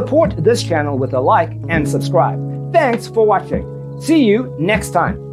Support this channel with a like and subscribe. Thanks for watching. See you next time.